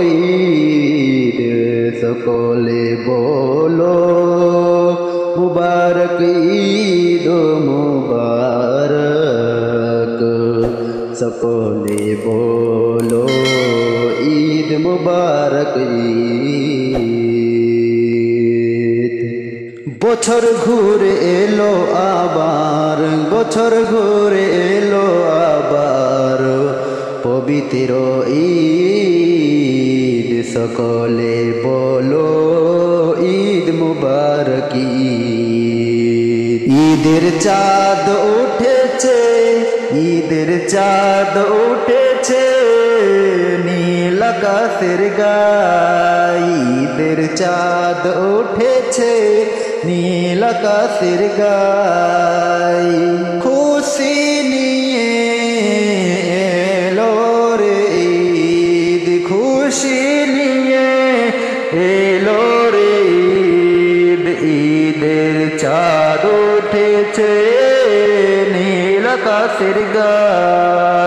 ঈদ সকলে বলো, মুবারক, ঈদ মুবারক। সকলে বলো, ঈদ মুবারক, ঈদ। বছর ঘুরে এলো আবার, বছর ঘুরে এলো পবিত্র ঈদ, সকলে বলো ঈদ মুবারক ঈদ। ঈদের চাঁদ উঠেছে, ঈদের চাঁদ উঠেছে, নীল আকাশের গায়ে। ঈদের চাঁদ উঠেছে, নীল আকাশের গায়ে। এলো রে ঈদ ঈদের চাঁদ উঠেছে নীল আকাশের গায়ে